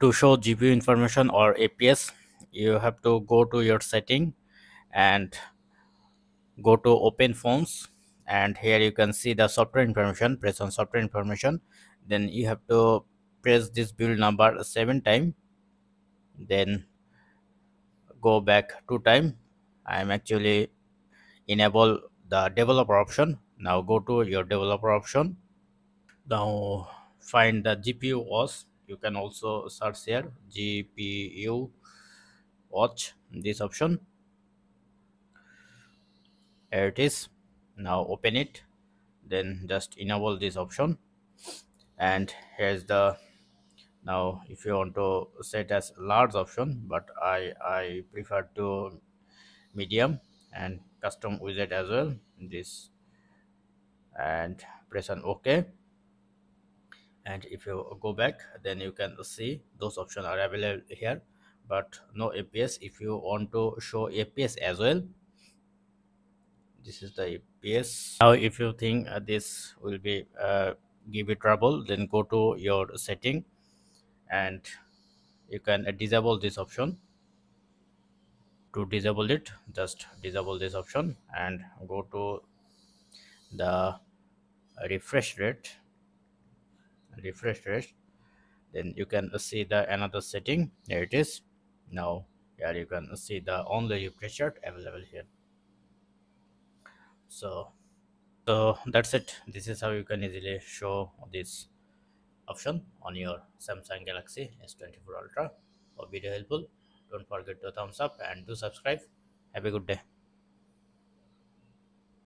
to show GPU information or FPS you have to go to your setting and go to open phones and here you can see the software information press on software information. Then you have to press this build number seven time. Then go back two time. I am actually enable the developer option. Now go to your developer option. Now find the gpu OS you can also search here gpu watch this option. Here it is. Now open it then just enable this option. And here's the now if you want to set as large option but i i prefer to medium and custom widget as well this. And press on ok and if you go back then you can see those options are available here. But no fps if you want to show fps as well this is the fps now if you think uh, this will be uh, give you trouble then go to your setting and you can disable this option. To disable it just disable this option and go to the refresh rate refresh rate then you can see the another setting. There it is. Now here you can see the only rate available here. So so that's it. This is how you can easily show this option on your samsung galaxy s24 ultra. Or video helpful. Don't forget to thumbs up and do subscribe. Have a good day